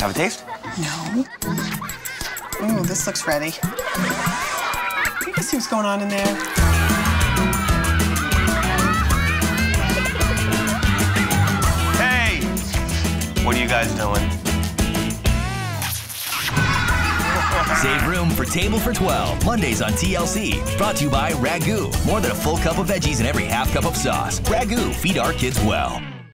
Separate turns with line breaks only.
have a taste?
No. Ooh, this looks ready. You can see what's going on in there.
Hey! What are you guys doing?
Save room for Table for 12, Mondays on TLC. Brought to you by Ragu. More than a full cup of veggies and every half cup of sauce. Ragu, feed our kids well.